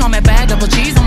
on my bag, of cheese.